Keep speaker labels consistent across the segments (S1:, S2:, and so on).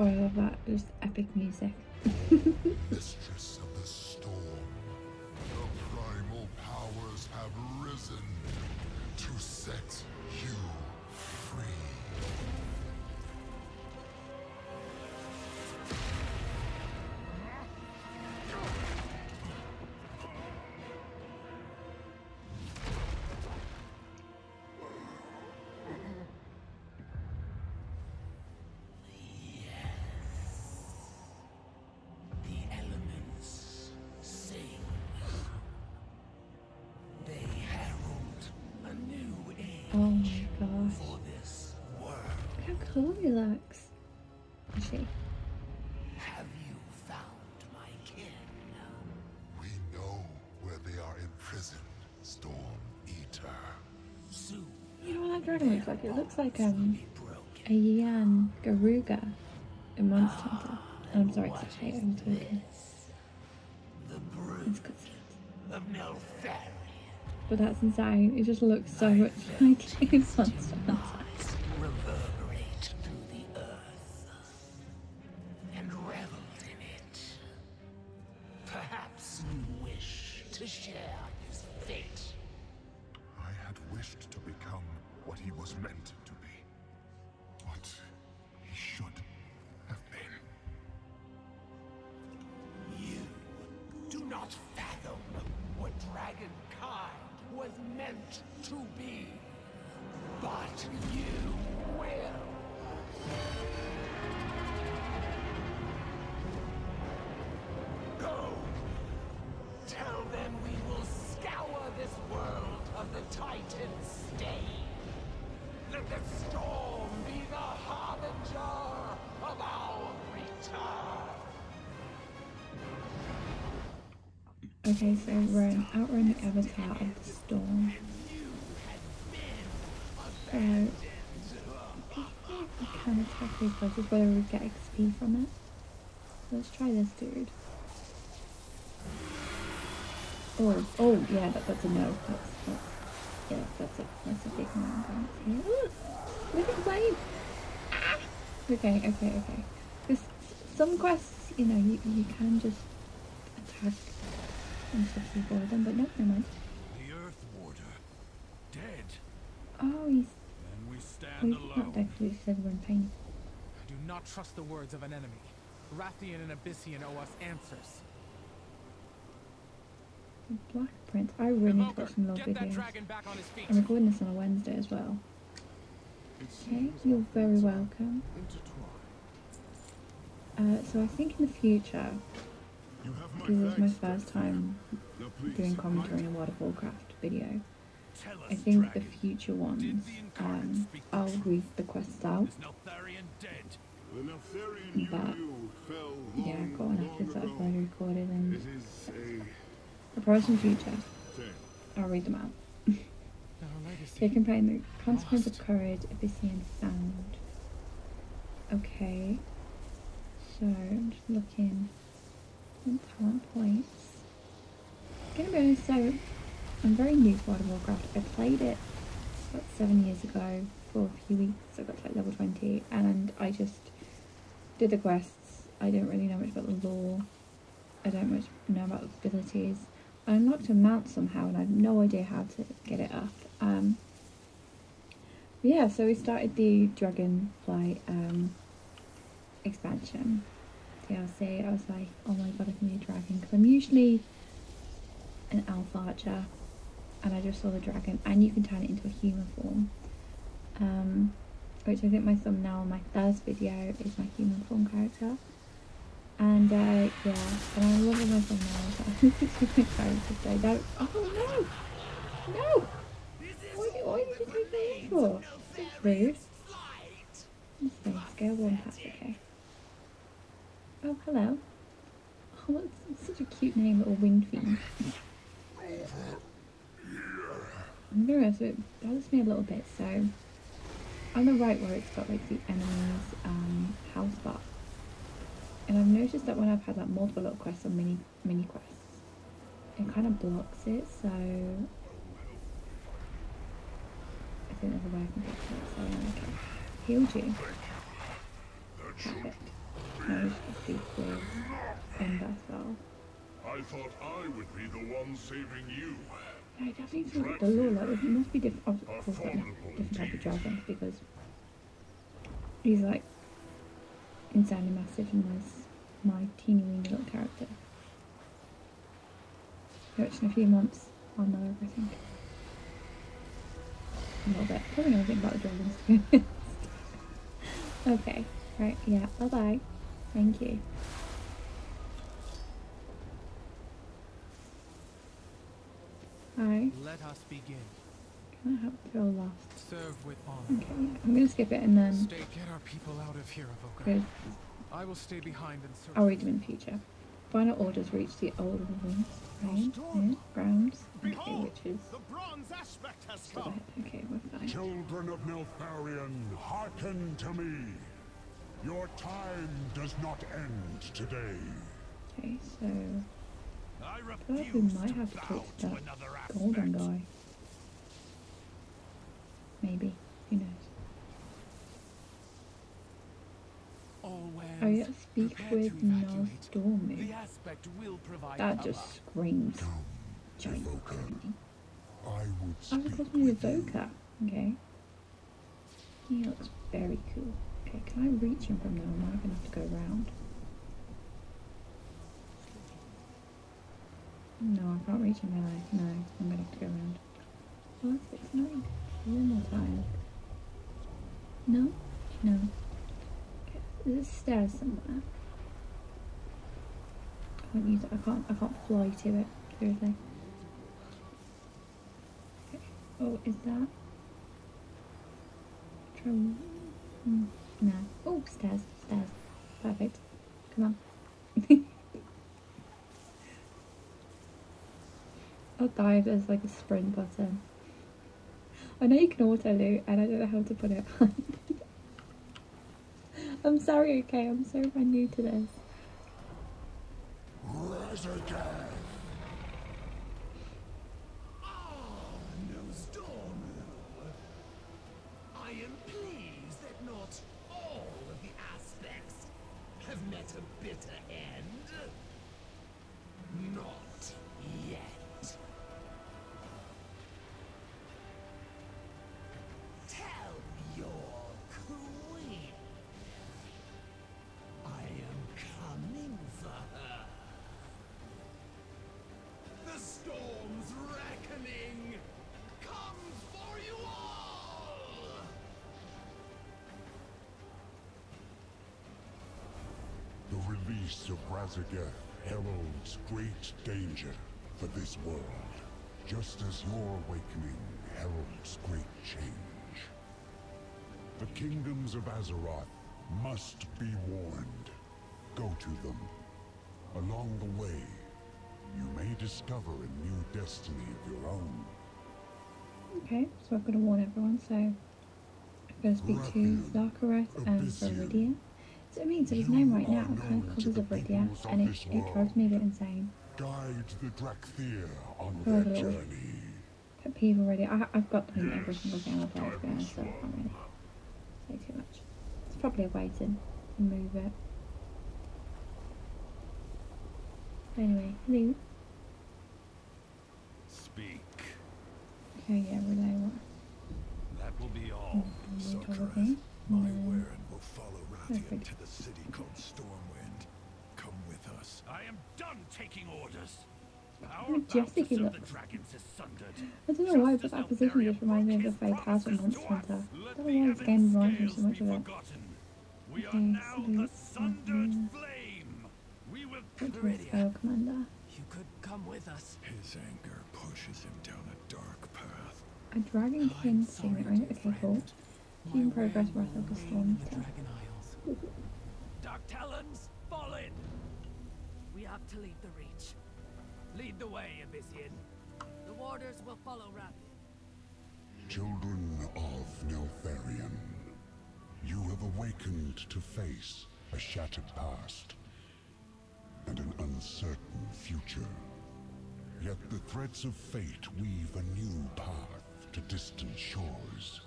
S1: Oh, I love that. Just epic music.
S2: Mistress of the storm, the primal powers have risen to set
S1: Look how cool he looks. Is she?
S3: Have you found my kin?
S2: We know where they are imprisoned, Storm Eater.
S3: Soon
S1: You know what that dragon looks like? It looks like um a Yian Garuga in Monster Hunter. I'm sorry, it's actually I'm talking.
S3: The brood
S1: It's good sense.
S3: of Neltharion.
S1: But that's insane. It just looks so much like in Monster Hunter.
S3: To share his fate.
S2: I had wished to become what he was meant to be. What he should have been.
S3: You do not fathom what dragonkind was meant to be. But you will.
S1: Okay, so run, outrun the avatar of the storm. Uh, so, we can attack these bosses, whether we get XP from it. Let's try this dude. Oh, oh, yeah, that, that's a no. That's, that's, yeah, that's a, that's a big no. Look at blade! Okay, okay, okay. Because some quests, you know, you, you can just attack to avoid them, but no, never mind.
S4: The Earth Warder. Dead.
S1: Oh, he's,
S4: And we
S1: oh,
S4: stand
S1: he's not
S4: alone.
S1: dead because we're in pain.
S5: Do not trust the words of an enemy. Wrathion and Ebyssian owe us answers.
S1: Black Prince. I really need to watch some log videos.
S5: dragon back on his feet.
S1: I'm recording this on a Wednesday as well. Okay, you're very welcome. Uh, so I think in the future,
S2: You have my
S1: this is my first time doing commentary on a World of Warcraft video. I think the future ones, um, I'll read the quests out. But- Yeah,
S2: long
S1: after I've
S2: ago.
S1: already recorded and I the future. I'll read them out. They contain the consequence of courage, Ebyssian found. Okay. So I'm just looking at talent. Gonna be honest, so I'm very new to World of Warcraft. I played it about seven years ago for a few weeks. I got to like level 20 and I just did the quests. I don't really know much about the lore. I don't much know about the abilities. I unlocked a mount somehow and I have no idea how to get it up. Um, yeah, so we started the Dragonflight um, expansion DLC. I was like, oh my god, I can be a dragon because I'm usually an elf archer, and I just saw the dragon, and you can turn it into a human form. Um, which I think my thumbnail on my first video is my human form character. And uh, yeah, and I love all my thumbnails. It's my character today. No, oh no, no! Why, why did you take that for? Rude. Let's one past, okay. Oh, hello. Oh, that's such a cute name, little wind fiend. Be honest, it bothers me a little bit, so on the right where it's got like the enemies um, house bar. And I've noticed that when I've had like multiple little quests or mini mini quests, it kind of blocks it, so I think there's a way I can fix it. So okay. Healed you. Perfect. Now we just have to with
S2: I thought I would be the one saving you.
S1: I definitely feel like the like, there must be different, of course, like, different type of dragons because he's like insanely massive and there's my teeny weeny little character. Which in a few months I'll know everything. A little bit. Probably know everything about the dragons to be honest. okay, right, yeah, bye bye. Thank you. Hi.
S5: Let us begin.
S1: Can I have Phil last?
S5: Serve with honor.
S1: Okay, I'm gonna skip it and then
S5: Stay, get our people out of here, Avoka.
S1: because
S5: I will stay behind and search.
S1: I'll read them in future. Final orders reach the old ones. Right, yeah, grounds. Okay, which is
S6: The bronze aspect has
S1: still
S6: come.
S1: ahead. Okay, we're fine.
S2: Children of Neltharion, hearken to me. Your time does not end today.
S1: Okay, so
S4: I
S1: I feel we might have to
S4: bow
S1: talk to
S4: to
S1: that
S4: another
S1: golden guy. Maybe. Who knows?
S5: Always
S1: Oh yeah, speak with
S5: to
S1: Nal
S5: evacuate.
S1: Stormy.
S5: The aspect will provide
S1: That just screams
S2: Come,
S1: giant
S2: Evoker. I would
S1: I was
S2: speak
S1: calling you
S2: with you.
S1: Evoker. Okay. He looks very cool. Okay, can I reach him from now? Am I gonna have to go around? No, I can't reach him, can I? No, I'm gonna have to go around. Oh, that's a bit annoying. One more. No? No. Okay, there's stairs somewhere. I can't use it. I can't. I can't fly to it. Seriously. Okay. Oh, is that? Try. Mm, no. Oh, stairs. Stairs. Perfect. Come on. I'll dive as like a sprint button. I know you can auto loot and I don't know how to put it. I'm sorry, okay, I'm so brand new to this.
S2: Resurgam!
S3: No storm. I am pleased that not all of the aspects have met a bitter end. Not
S2: release of Raszageth heralds great danger for this world, just as your awakening heralds great change. The kingdoms of Azeroth must be warned. Go to them. Along the way, you may discover a new destiny of your own.
S1: Okay, so I've got to warn everyone, so I'm going to speak to Sarkareth and
S2: Ebyssian.
S1: Viridia. So it means his name right now
S2: are
S1: kind
S2: known
S1: of
S2: to
S1: covers
S2: the
S1: of Viridia, and it, it drives me a bit insane.
S2: Guide the Dracthyr on
S1: Oh,
S2: their journey.
S1: Pet peeve already. I, I've got them in every single game I play, to be honest, so I can't really say too much. It's probably a way to move it. But anyway, hello.
S4: Speak.
S1: Okay, yeah, relay what?
S4: That will be all.
S1: Mm, probably.
S7: Sarkareth, my
S1: Mm.
S7: Waren will follow Wrathion
S1: Perfect.
S7: to the city called Stormwind. Come with us.
S4: I am done taking orders. Our
S1: majestic he
S4: of the
S1: looks.
S4: dragons is.
S1: I don't know why, but that position just reminds me of the
S4: broke
S1: Fate
S4: his
S1: House and
S4: promises
S1: Monster Hunter. I don't know why this game
S4: Evan
S1: reminds me so much of it.
S4: forgotten. We are
S1: Okay,
S4: now the sundered flame. We will
S1: Which
S5: Viridia.
S1: Scalecommander.
S5: You could come with us.
S7: His anger pushes him down a dark path.
S1: A Dragon
S5: I'm
S1: King
S5: sorry,
S1: signet
S5: dear
S1: ring. Okay, cool.
S5: friend.
S1: Team progress
S5: Waren
S1: Wrath of the
S5: reign
S1: Storm
S4: Dark Talons, fall in.
S8: We have to leave the Reach.
S4: Lead the way, Ebyssian.
S8: The warders will follow Wrathion.
S2: Children of Neltharion, you have awakened to face a shattered past and an uncertain future. Yet the threads of fate weave a new path to distant shores.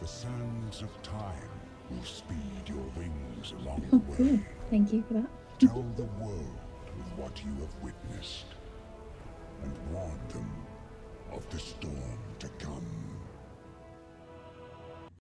S2: The sands of time will speed your wings along
S1: oh,
S2: the way. Cool.
S1: Thank you for that.
S2: Tell the world of what you have witnessed and warn them of the storm to come.